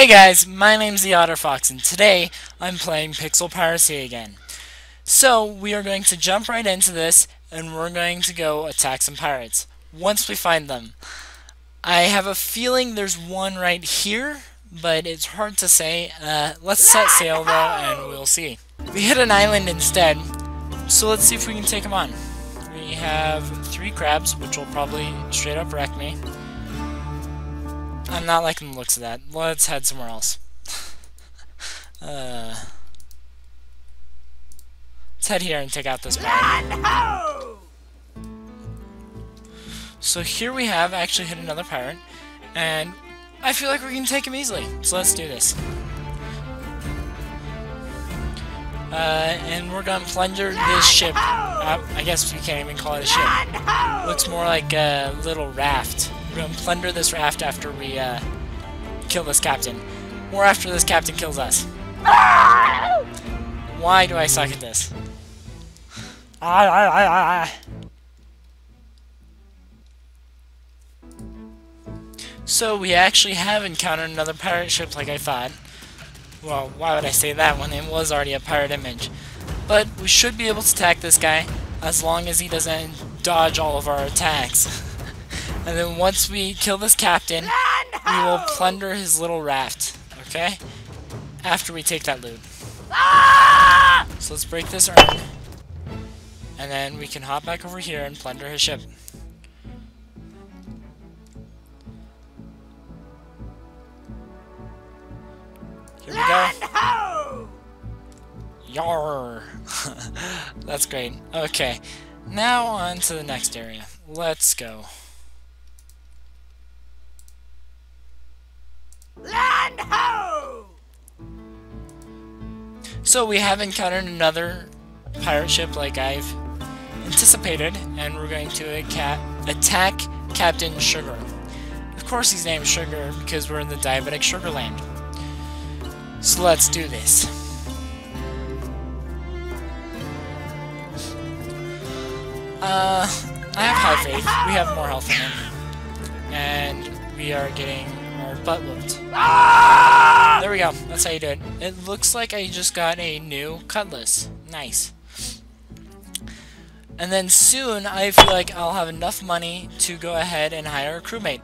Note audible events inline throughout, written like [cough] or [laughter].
Hey guys, my name's the Otter Fox, and today I'm playing Pixel Piracy again. So, we are going to jump right into this, and we're going to go attack some pirates, once we find them. I have a feeling there's one right here, but it's hard to say. Uh, let's set sail though, and we'll see. We hit an island instead, so let's see if we can take them on. We have three crabs, which will probably straight up wreck me. I'm not liking the looks of that. Let's head somewhere else. [laughs] uh, let's head here and take out this pirate. So here we have actually hit another pirate, and I feel like we can take him easily. So let's do this. Uh, and we're gonna plunder this ship. Uh, I guess we can't even call it a ship. Looks more like a little raft. We're gonna plunder this raft after we uh, kill this captain. Or after this captain kills us. Why do I suck at this? Ah, ah, ah, ah. So we actually have encountered another pirate ship like I thought. Well, why would I say that when it was already a pirate image? But we should be able to attack this guy as long as he doesn't dodge all of our attacks. [laughs] And then once we kill this captain, we will plunder his little raft. Okay? After we take that loot. Ah! So let's break this urn. And then we can hop back over here and plunder his ship. Here we go. Yar! [laughs] That's great. Okay. Now on to the next area. Let's go. So we have encountered another pirate ship like I've anticipated, and we're going to attack Captain Sugar. Of course he's named Sugar because we're in the Diabetic Sugar Land. So let's do this. Uh, I have high faith. We have more health than him. And we are getting butt whooped. Ah! There we go. That's how you do it. It looks like I just got a new cutlass. Nice. And then soon, I feel like I'll have enough money to go ahead and hire a crewmate.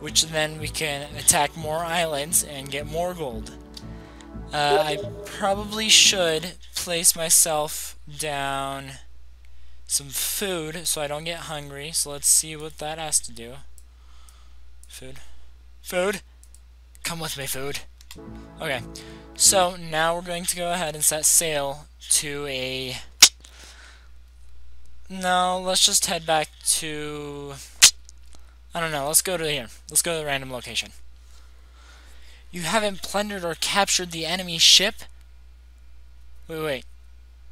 Which then we can attack more islands and get more gold. Uh, I probably should place myself down some food so I don't get hungry. So let's see what that has to do. Food. Food? Come with me, food. Okay. So, now we're going to go ahead and set sail to a... No, let's just head back to... I don't know, let's go to here. Let's go to the random location. You haven't plundered or captured the enemy ship? Wait, wait.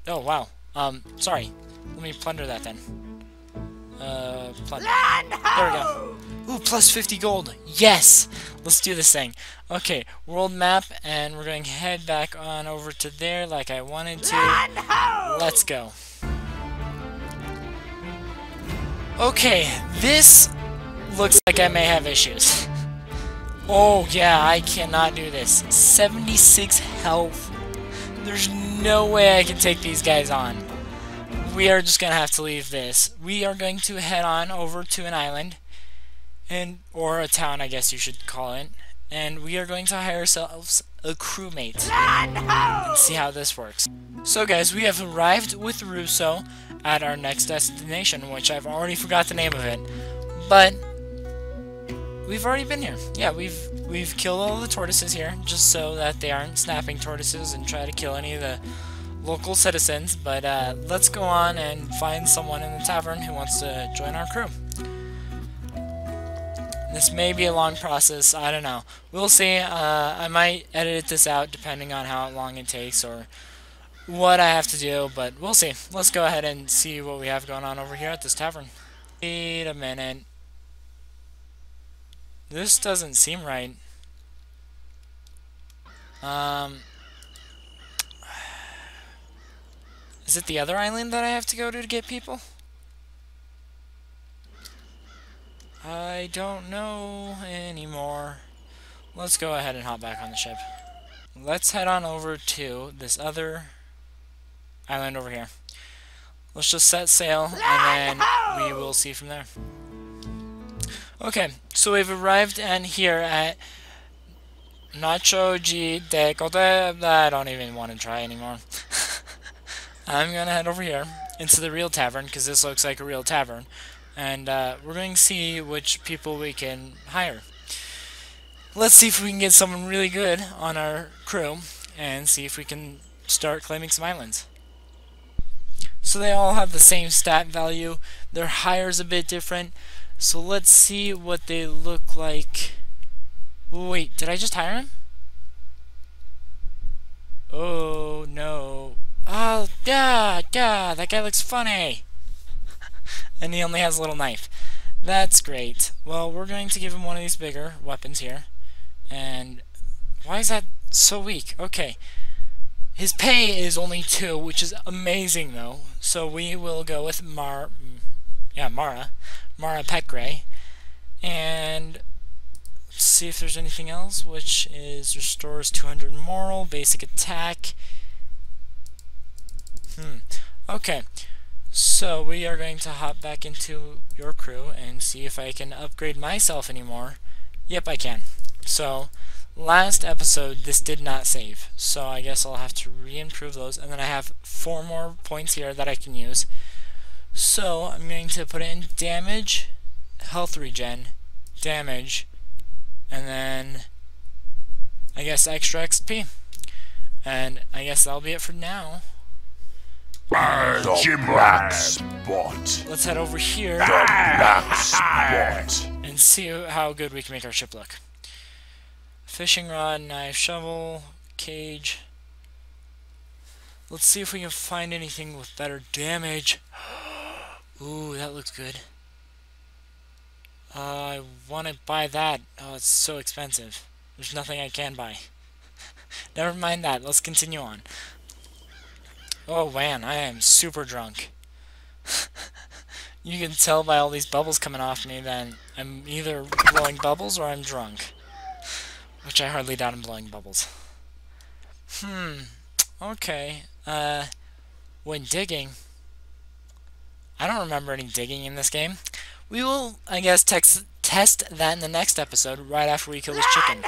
Oh, wow. Um, sorry. Let me plunder that then. Uh. There we go. Ooh, plus 50 gold. Yes! Let's do this thing. Okay, world map, and we're going to head back on over to there like I wanted to. Let's go. Okay, this looks like I may have issues. Oh, yeah, I cannot do this. 76 health. There's no way I can take these guys on. We are just going to have to leave this. We are going to head on over to an island and or a town, I guess you should call it. And we are going to hire ourselves a crewmate and see how this works. So guys, we have arrived with Russo at our next destination, which I've already forgot the name of it. But we've already been here. Yeah, we've we've killed all the tortoises here, just so that they aren't snapping tortoises and try to kill any of the local citizens. But uh, let's go on and find someone in the tavern who wants to join our crew. This may be a long process, I don't know. We'll see. Uh, I might edit this out depending on how long it takes or what I have to do, but we'll see. Let's go ahead and see what we have going on over here at this tavern. Wait a minute. This doesn't seem right. Um... Is it the other island that I have to go to to get people? I don't know anymore. let's go ahead and hop back on the ship. Let's head on over to this other island over here. Let's just set sail, and then we will see from there. Okay, so we've arrived and here at Nacho G de Cote. I don't even want to try anymore. I'm gonna head over here into the real tavern because this looks like a real tavern, and uh, we're going to see which people we can hire. Let's see if we can get someone really good on our crew and see if we can start claiming some islands. So they all have the same stat value. Their hire's a bit different. So let's see what they look like. Wait, did I just hire him? Oh. Yeah, yeah, that guy looks funny. [laughs] and he only has a little knife. That's great. Well, we're going to give him one of these bigger weapons here. And why is that so weak? Okay. His pay is only two, which is amazing, though. So we will go with Mar... Mm, yeah, Mara. Mara Petgray. And see if there's anything else, which is restores 200 moral, basic attack. Okay. So we are going to hop back into your crew and see if I can upgrade myself anymore. Yep, I can. So last episode, this did not save, so I guess I'll have to re-improve those, and then I have four more points here that I can use. So I'm going to put in damage, health regen, damage, and then I guess extra XP. And I guess that'll be it for now. The Jim black spot. Let's head over here The black [laughs] spot. and see how good we can make our ship look. Fishing rod, knife, shovel, cage. Let's see if we can find anything with better damage. [gasps] Ooh, that looks good. Uh, I want to buy that. Oh, it's so expensive. There's nothing I can buy. [laughs] Never mind that. Let's continue on. Oh, man, I am super drunk. [laughs] you can tell by all these bubbles coming off me that I'm either blowing bubbles or I'm drunk. Which I hardly doubt I'm blowing bubbles. Hmm. Okay. Uh, when digging... I don't remember any digging in this game. We will, I guess, text, test that in the next episode, right after we kill this chicken.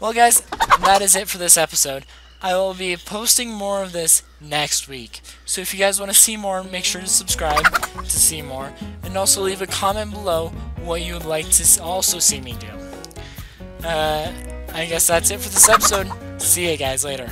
Well, guys, that is it for this episode. I will be posting more of this next week. So if you guys want to see more, make sure to subscribe to see more. And also leave a comment below what you would like to also see me do. Uh, I guess that's it for this episode. See you guys later.